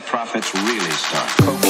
profits really start.